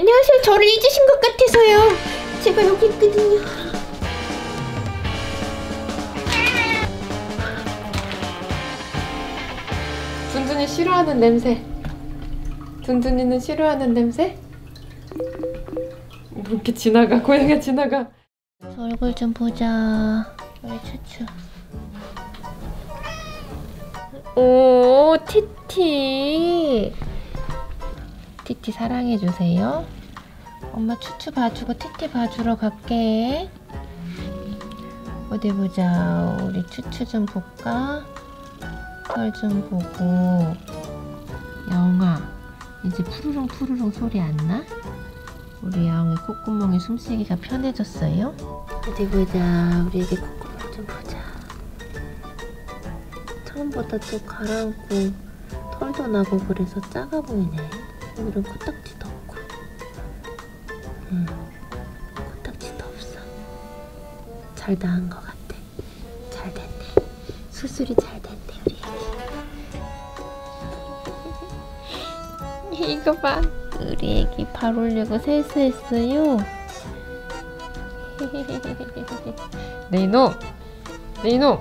안녕하세요. 저를 잊으신 것 같아서요. 제가 여기 있거든요. 둔둔이 싫어하는 냄새. 둔둔이는 싫어하는 냄새? 뭐 이렇게 지나가? 고양이가 지나가. 얼굴 좀 보자. 우리 추추. 오, 티티. 티티 사랑해주세요. 엄마 추추 봐주고 티티 봐주러 갈게. 어디 보자. 우리 추추 좀 볼까? 털 좀 보고. 영아, 이제 푸르릉 푸르릉 소리 안 나? 우리 야옹이 콧구멍에 숨쉬기가 편해졌어요? 어디 보자. 우리 애기 콧구멍 좀 보자. 처음보다 또 가라앉고 털도 나고 그래서 작아 보이네. 오늘은 코딱지도 없고. 응. 코딱지도 없어. 잘 나은 것 같아. 잘 됐네. 수술이 잘 됐네, 우리 애기. 이거 봐. 우리 애기 발 올리고 세수했어요. 네 이놈! 네 이놈!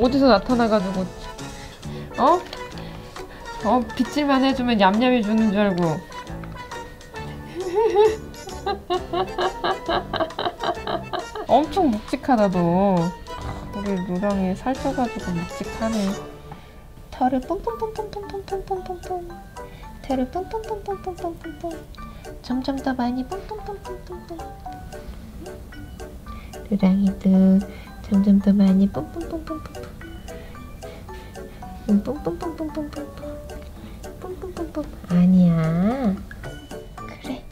어디서 나타나가지고 어? 어 빗질만 해주면 얌얌이 주는 줄 알고. 엄청 묵직하다 너. 우리 누랑이 살쪄가지고 묵직하네. 털을 뽕뽕뽕뽕뽕뽕뽕뽕뽕. 털을 뽕뽕뽕뽕뽕뽕뽕 점점 더 많이 뽕뽕뽕뽕뽕뽕. 르랑이도 점점 더 많이 뽕뽕뽕뽕뽕뽕 뽕뽕뽕뽕뽕뽕뽕 뽕뽕뽕뽕 아니야. 그래.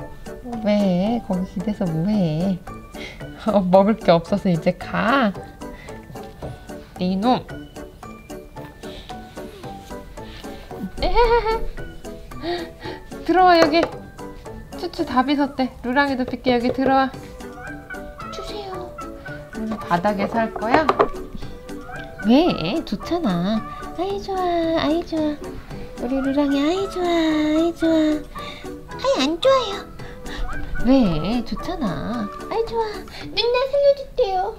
왜? 거기 기대서 뭐해? 어, 먹을 게 없어서 이제 가. 네 이놈. 들어와 여기. 추추 다 빗었대. 루랑이도 빗게 여기 들어와. 주세요. 오늘 바닥에 살 거야? 왜? 좋잖아. 아이 좋아. 아이 좋아 우리 루랑이 아이 좋아 아이 좋아. 아이 안 좋아요. 왜? 좋잖아. 아이 좋아. 누나 살려줄게요.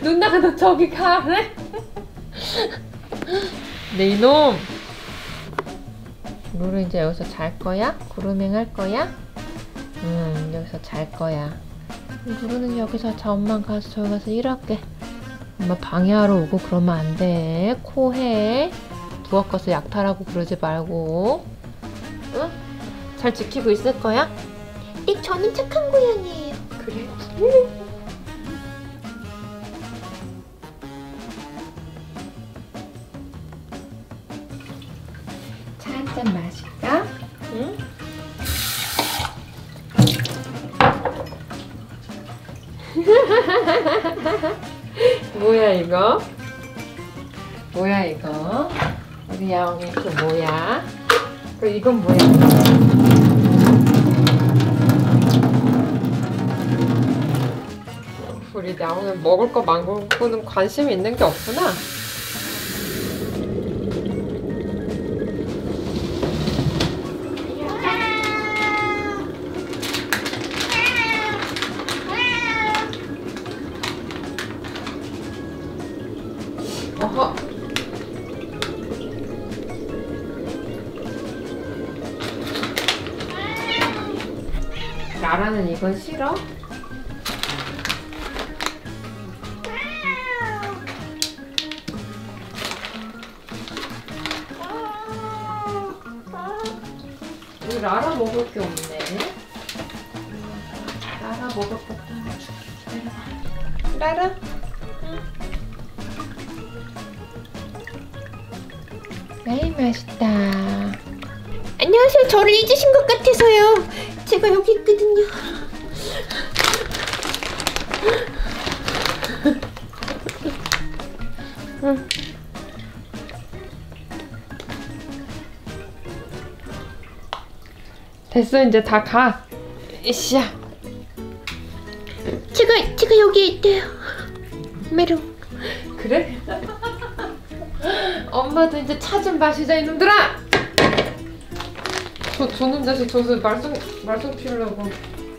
누나가 너 저기 가래? 네 이놈. 루루 이제 여기서 잘 거야? 구루밍 할 거야? 응 여기서 잘 거야. 루루는 여기서 자 엄마 가서 저기 가서 일할게 엄마 방해하러 오고 그러면 안 돼 코해 부엌 가서 약탈하고 그러지 말고 응? 잘 지키고 있을 거야? 네 저는 착한 고양이에요 그래 차한잔 마실까? 응? 뭐야 이거? 뭐야 이거? 우리 야옹이 그 뭐야? 그 이건 뭐야? 우리 야옹은 먹을 거 많고는 관심이 있는 게 없구나. 나라는 이건 싫어? 우리 라라 먹을 게 없네. 라라 먹을 것도 하나 줄게. 라라. 에이 맛있다 안녕하세요 저를 잊으신 것 같아서요 제가 여기 있거든요 됐어 이제 다 가. 이씨야. 제가 제가 여기 있대요 메롱 그래? 엄마도 이제 차 좀 마시자 이놈들아. 저 저놈 자식 저서 말썽 말썽 피우려고.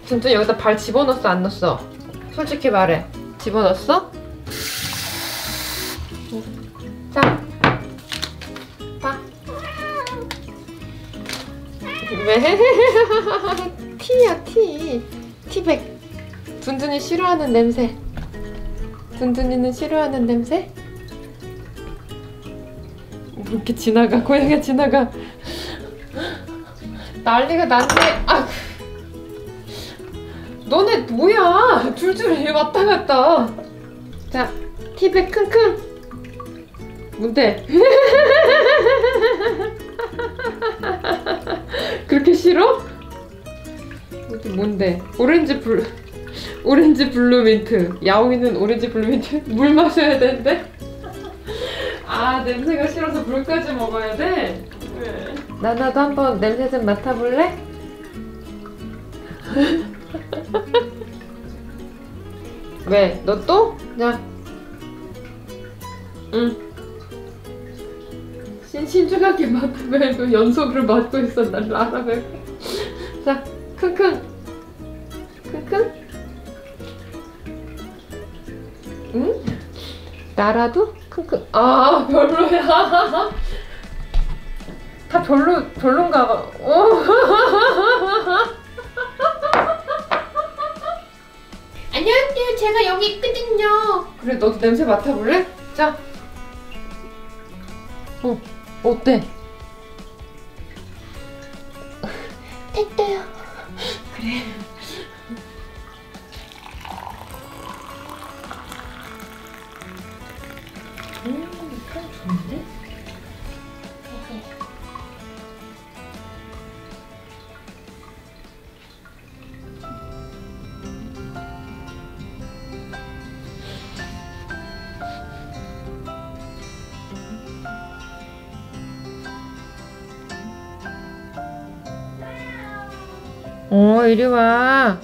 진짜 여기다 발 집어넣었어 안 넣었어? 솔직히 말해. 집어넣었어? 자, 봐. 왜? 티야 티. 티백. 둔둔이 싫어하는 냄새. 둔둔이는 싫어하는 냄새? 이렇게 지나가 고양이가 지나가 난리가 났네. 아 너네 뭐야? 줄줄이 왔다 갔다. 자 티백 킁킁. 뭔데? 그렇게 싫어? 어디 뭔데? 오렌지 블 오렌지 블루 민트. 야옹이는 오렌지 블루 민트. 물 마셔야 되는데 아 냄새가 싫어서 물까지 먹어야 돼? 나나도 한번 냄새 좀 맡아볼래? 왜? 너 또? 자. 응. 신, 신중하게 맡아. 왜너 연속으로 맡고 있어? 난 라라 왜? 자, 킁킁. 킁킁. 응? 나라도? 킁킁. 아, 별로야. 다 별로, 별론가 봐. 어. 안녕하세요. 제가 여기 있거든요. 그래, 너도 냄새 맡아볼래? 자. 어, 어때? 됐대요. 그래. 어, 이리 와.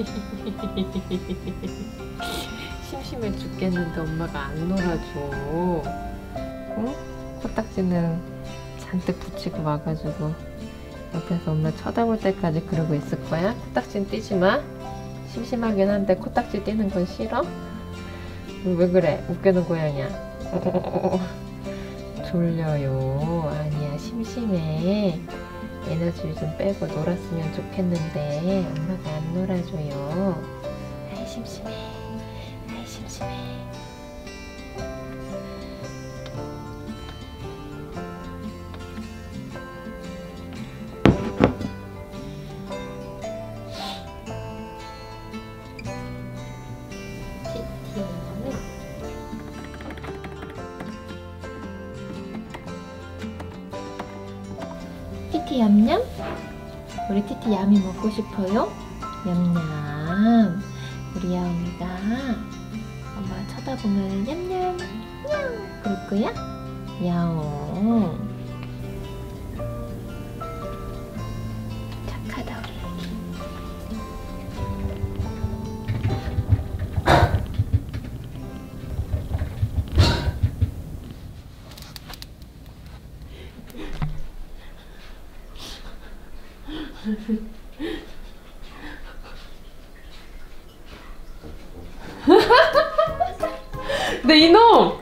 심심해 죽겠는데 엄마가 안 놀아줘. 응? 코딱지는 잔뜩 붙이고 와가지고 옆에서 엄마 쳐다볼 때까지 그러고 있을 거야? 코딱지는 띄지 마. 심심하긴 한데 코딱지 띄는 건 싫어? 왜 그래? 웃기는 고양이야. 졸려요. 아니야, 심심해. 에너지 좀 빼고 놀았으면 좋겠는데 엄마가 안 놀아줘요. 아이 심심해. 티티 얌얌? 우리 티티 얌이 먹고 싶어요? 얌얌 우리 야옹이가 엄마 쳐다보면 얌얌 냥 그럴 거야? 야옹 내 이놈!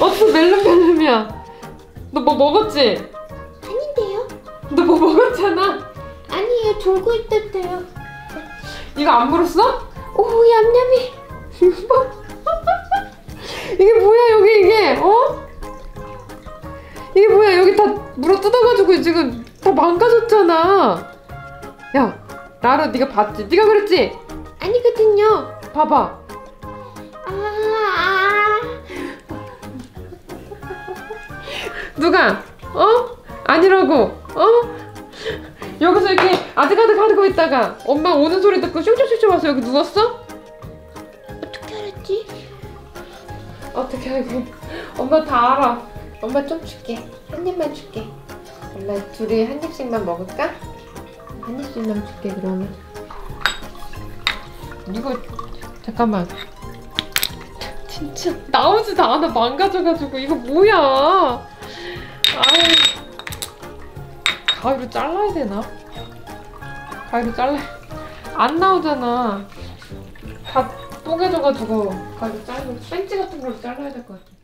어떻게 멜름멜름이야? 너 뭐 먹었지? 아닌데요? 너 뭐 먹었잖아. 아니에요. 졸고 있던데요. 이거 안 물었어? 오 얌얌이. 이게 뭐야 여기 이게? 어? 이게 뭐야 여기 다 물어 뜯어가지고 지금 다 망가졌잖아. 야, 나라 네가 봤지? 네가 그랬지? 아니거든요. 봐봐. 아, 아. 누가? 어? 아니라고? 어? 여기서 이렇게 아득아득 하고 있다가 엄마 오는 소리 듣고 슝슝슝 와서 여기 누웠어? 어떻게 알았지? 어떻게 알고? 엄마 다 알아. 엄마 좀 줄게. 한 입만 줄게. 엄마 둘이 한 입씩만 먹을까? 한 입씩만 줄게 그러면. 이거 잠깐만. 진짜 나오지도 않아 망가져가지고 이거 뭐야? 아유. 가위로 잘라야 되나? 가위로 잘라. 안 나오잖아. 다 뽀개져가지고 가위로 자르고 벤치 같은 걸로 잘라야 될 것 같아.